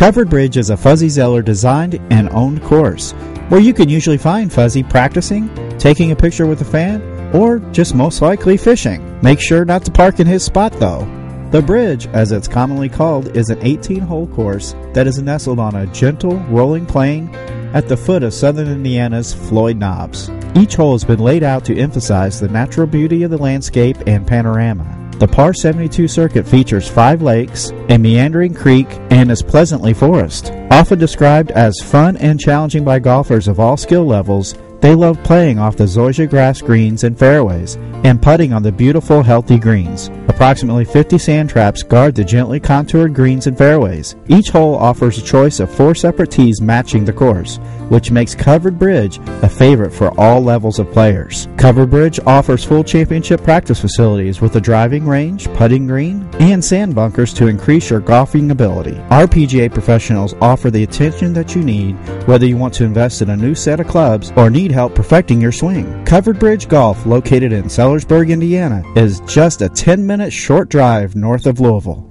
Covered Bridge is a Fuzzy Zoeller designed and owned course where you can usually find Fuzzy practicing, taking a picture with a fan, or just most likely fishing. Make sure not to park in his spot though. The bridge, as it's commonly called, is an 18 hole course that is nestled on a gentle, rolling plain at the foot of southern Indiana's Floyd Knobs. Each hole has been laid out to emphasize the natural beauty of the landscape and panorama. The Par 72 circuit features five lakes, a meandering creek, and is pleasantly forest. Often described as fun and challenging by golfers of all skill levels, they love playing off the zoysia grass greens and fairways and putting on the beautiful, healthy greens. Approximately 50 sand traps guard the gently contoured greens and fairways. Each hole offers a choice of four separate tees matching the course, which makes Covered Bridge a favorite for all levels of players. Covered Bridge offers full championship practice facilities with a driving range, putting green, and sand bunkers to increase your golfing ability. Our PGA professionals offer the attention that you need whether you want to invest in a new set of clubs or need help perfecting your swing. Covered Bridge Golf, located in Sellersburg, Indiana, is just a 10 minute short drive north of Louisville.